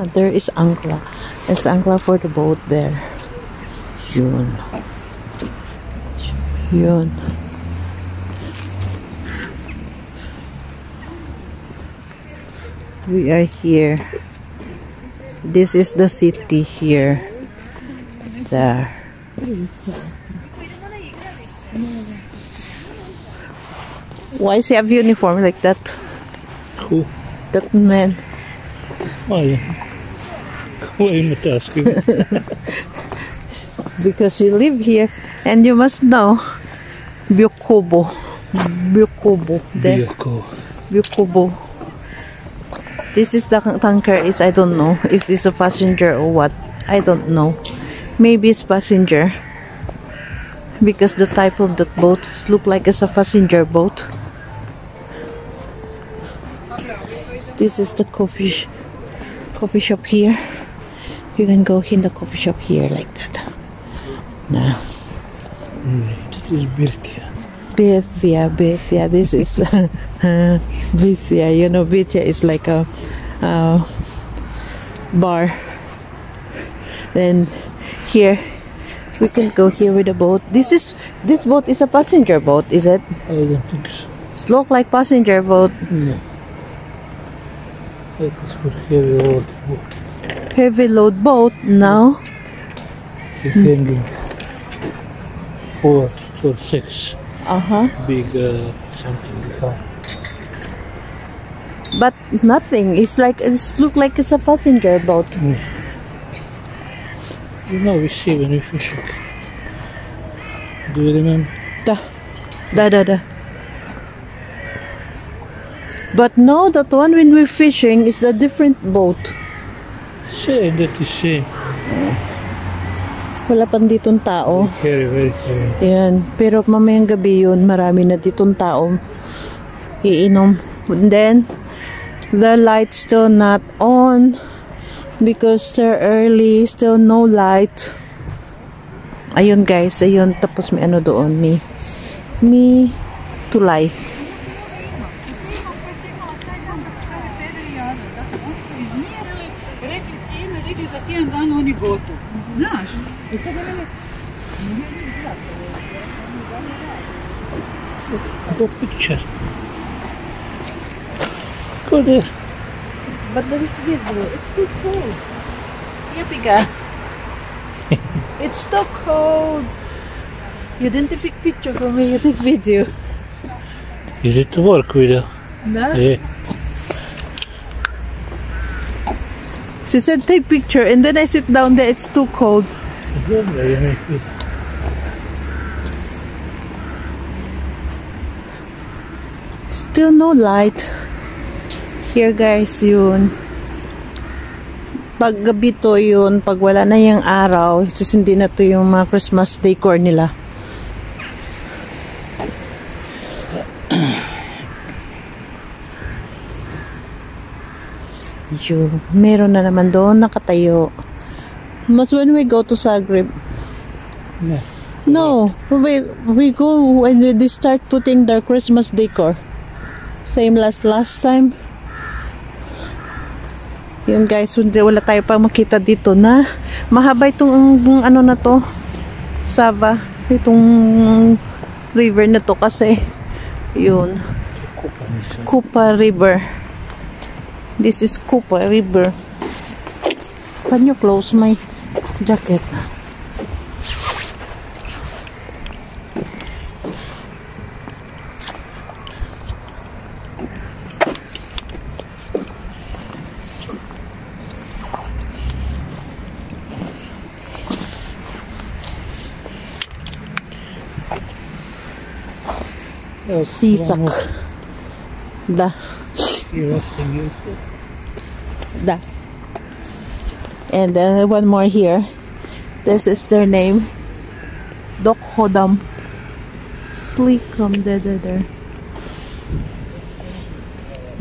There is ankla. There's ankla for the boat there. Yun. Yun. We are here. This is the city here. There. Why is he have uniform like that? Who? That man. Why? Why are you not asking? Because you live here and you must know. Byokubo. There. Biyoko. Byokubo. This is the tanker is I don't know. Is this a passenger or what? I don't know. Maybe it's passenger. Because the type of that boat look like it's a passenger boat. This is the coffee coffee shop here. You can go in the coffee shop here like that. Now. That is Birtia. Bethia, Bethia. This is Bethia. You know, Bethia is like a, uh bar. Then here, we can go here with a boat. This is this boat is a passenger boat, is it? I don't think so. It look like passenger boat. No. That is for heavy load. Heavy load boat. now. You can do four or six uh huh. big uh, something. But nothing. It's like it's look like it's a passenger boat. You know, we see when we fishing. Do you remember? Da, da, da, da. But no, that one when we're fishing is the different boat. Say that is same. Wala pang ditong tao. Very, very heavy. Yan. Pero mamayang gabi yun, marami na ditong tao iinom. And then, the light still not on because they're early, still no light. Ayun guys, ayun. Tapos may ano doon, may, may tulay. Go picture. Go there. Eh? But there is video. It's too cold. Yapiga. it's too cold. You didn't take picture for me, you take video. Is it to work with her? No? Yeah. She said take picture and then I sit down there, it's too cold. Still no light. Here guys, yun. Pag gabi to yun, pag wala na yung araw, sis hindi na to yung mga Christmas decor nila. Yun. Meron na naman doon nakatayo. Mas when we go to Zagreb, Yes. No, we we go when they start putting their Christmas decor. Same last last time. Yun guys, hindi wala tayo pa makita dito na mahaba itong ang- ano na to. Saba, itong river na to kasi yun, Kupa River. This is Kupa River. Can you close my jacket? Oh, Sisak. Da. Interesting. Da. And then one more here. This is their name. Dok Hodam. Slickum da da da.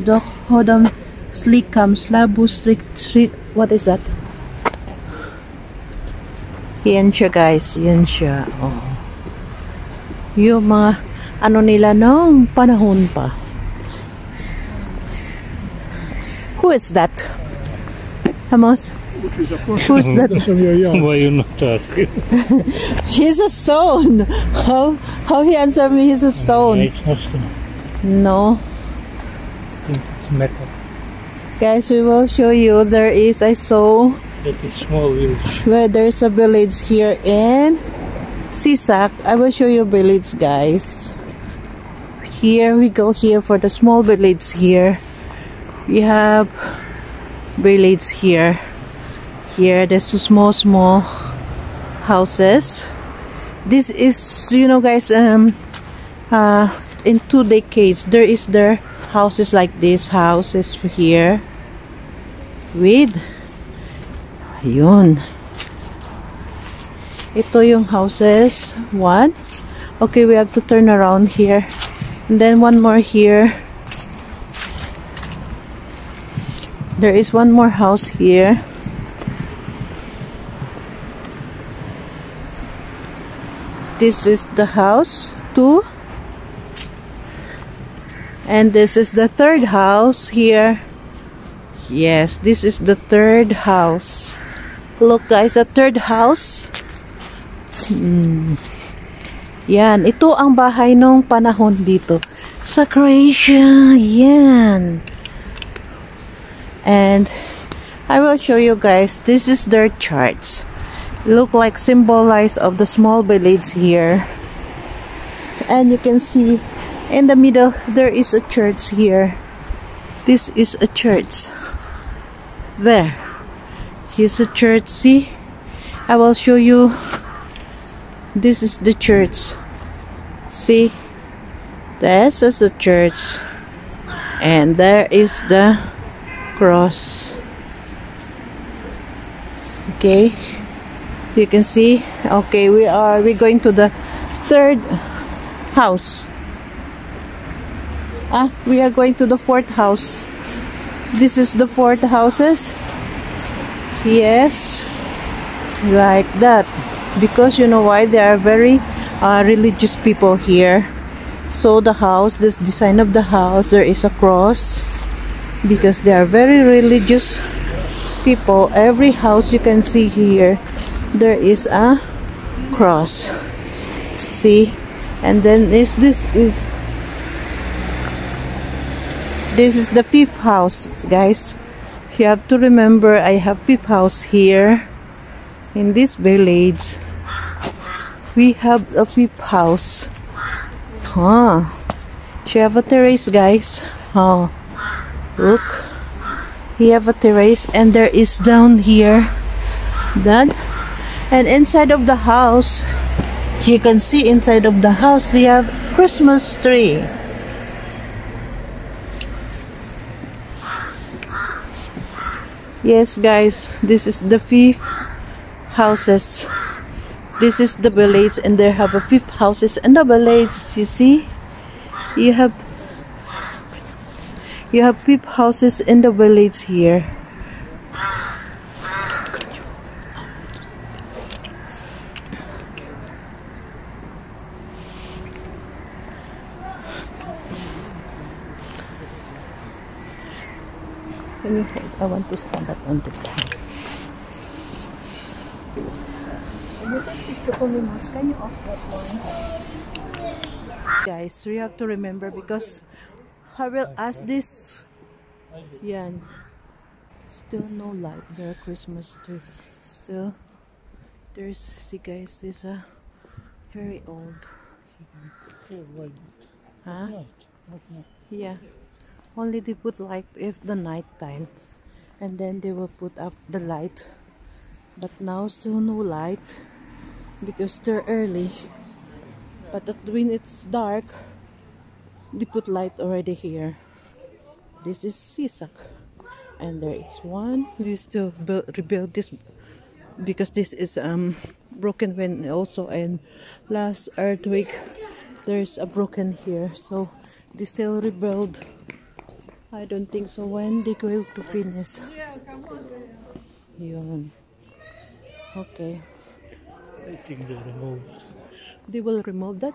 Dok Slickum Slabu Street Street. What is that? Yan siya guys. Yan siya. Oh. Yung mga ano nila nung panahon pa. Who is that? Amos, who's that? Why you not asking? He's a stone. How how he answered me? He's a stone. It's not stone. No, It's metal. guys, we will show you. There is I saw That is small village. where there's a village here in Sisak. I will show you village, guys. Here we go here for the small village here. We have village here. Here there's two small small houses. This is you know guys um uh in two decades there is there houses like this houses here with Ayun. Ito yung houses. One. Okay, we have to turn around here. And then one more here. There is one more house here. This is the house. Two. And this is the third house here. Yes, this is the third house. Look guys, a third house. Hmm. Yan, ito ang bahay nung panahon dito. Sa Croatia, yan. And I will show you guys, this is their charts. Look like symbolize of the small village here. And you can see in the middle, there is a church here. This is a church. There. Here's a church. See? I will show you. This is the church. See? This is the church. And there is the cross. Okay. You can see. Okay, we are we going to the third house. Ah, we are going to the fourth house. This is the fourth houses. Yes, like that. Because you know why? They are very uh, religious people here. So the house, this design of the house, there is a cross. Because they are very religious people. Every house you can see here, there is a cross. See? And then this this is this is the fifth house, guys. You have to remember I have fifth house here in this village. We have a fifth house. Huh. You have a terrace, guys. Oh, look. We have a terrace, and there is down here that, and inside of the house, you can see inside of the house they have Christmas tree. Yes, guys, this is the fifth houses. This is the village, and there have a fifth houses in the village. You see, you have you have fifth houses in the village here. I want to stand up on the. Me, Mas? Can you off that one? Guys, you have to remember because I will ask this. Yan. Still no light there, Christmas tree. Still, there's, see guys, this a very old. Yeah, Huh? Yeah. Only they put light if the night time. And then they will put up the light. But now still no light. Because they're early. But when it's dark, they put light already here. This is Sisak. And there is one. This to build, rebuild this because this is um broken when also and last earthquake there's a broken here so they still rebuild I don't think so when they going to finish yun okay I think they removed. they will remove that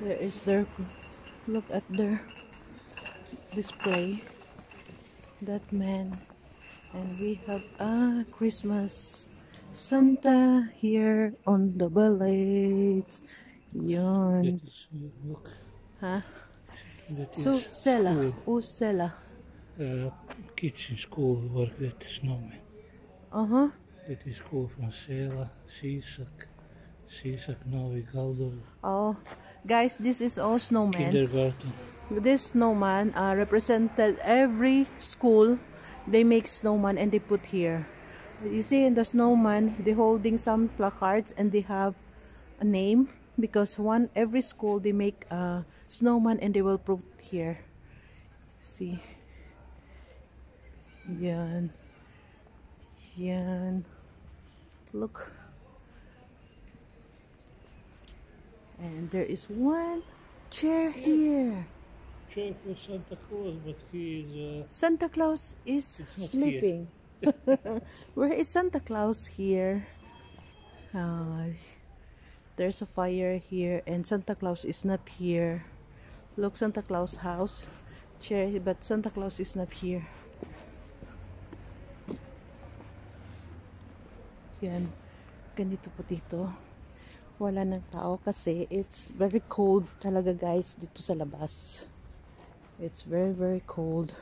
There is their look at their display. That man. And we have a Christmas Santa here on the ballet. Yun. That is, look, Huh? That So, Sela. school. Oh, Sela. Uh, kids in school work with the snowman. Uh-huh. Dit is school van Sela, Sisak, Sisak, Novi Galdo, Oh, guys, this is all snowman. kindergarten. This snowman uh, represented every school. They make snowman and they put here. You see in the snowman, they holding some placards and they have a name because one every school they make a snowman and they will put here. See. Yan. Yan. Look. And there is one chair here. Chair for Santa Claus, but he is uh, Santa Claus is sleeping. Where is Santa Claus here? Ah, there's a fire here and Santa Claus is not here. Look, Santa Claus house. Chair, but Santa Claus is not here. Yan. Ganito po dito. Wala ng tao kasi it's very cold talaga guys dito sa labas. It's very very cold.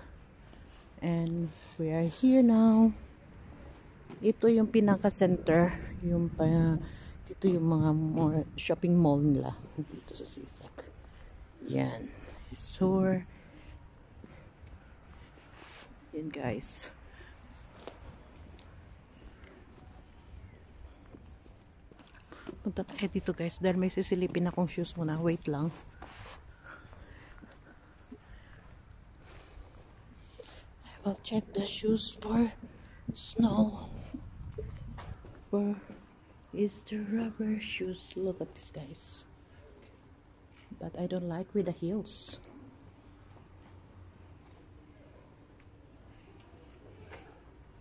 And we are here now. Ito yung pinaka-center. Yung pa, dito yung mga more shopping mall nila. Dito sa Sisak. Yan. So, yan guys. Punta tayo dito guys. Dahil may sisilipin akong shoes muna. Wait lang. I will check the shoes for snow. Where is the rubber shoes? Look at this guys. But I don't like with the heels.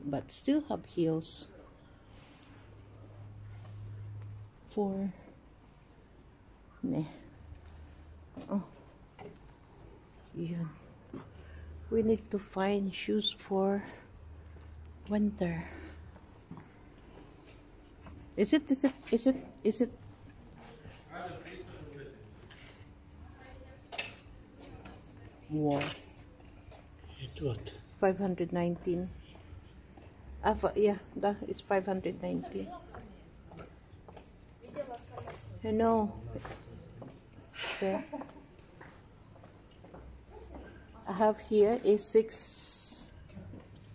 But still have heels. For Neh. Oh. Yan. We need to find shoes for winter. Is it, is it, is it, is it? Wow. it what? 519. Ah, fa- yeah, that is 519. No. There. I have here is six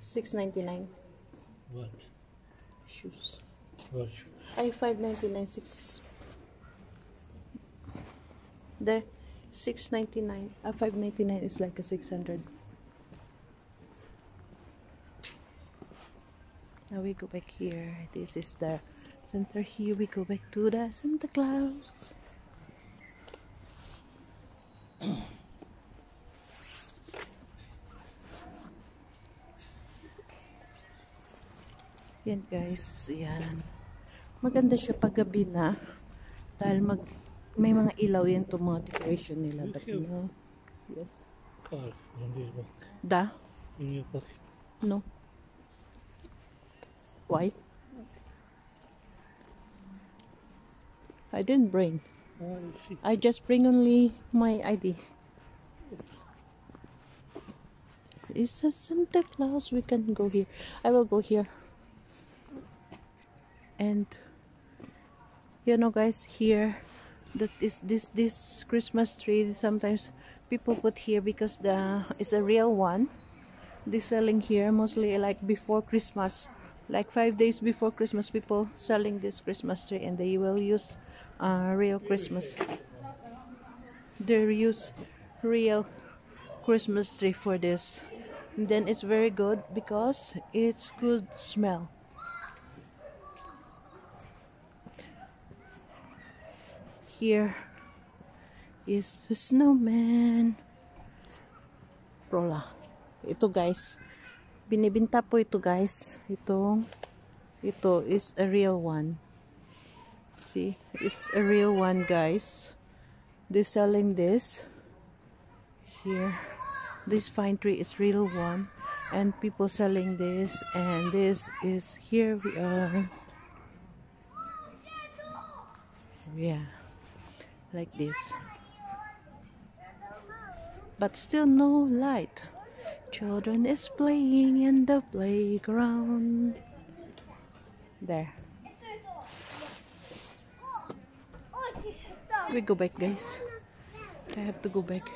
six ninety nine What? shoes. What? I five ninety nine six. There, six ninety nine. Uh, five ninety nine is like a six hundred. Now we go back here. This is the center. Here we go back to the Santa Claus. Yan guys, yan. Maganda siya pag gabi na. Dahil mag, may mga ilaw yan itong mga decoration nila. But no. Yes. Card in this. Da? In your pocket. No. Why? I didn't bring. I just bring only my ID. It's a Santa Claus. We can go here. I will go here. And you know, guys, here that is this this Christmas tree. Sometimes people put here because the it's a real one. They selling here mostly like before Christmas, like five days before Christmas. People selling this Christmas tree, and they will use uh, real Christmas. They use real Christmas tree for this. And then it's very good because it's good smell. Here is the snowman. Rola. Ito guys. Binibinta po ito guys. Ito. Ito is a real one. See? It's a real one guys. They're selling this here. This fine tree is real one, and people selling this, and this is here we are. Yeah, like this. But still no light. Children is playing in the playground. There. We go back, guys. I have to go back.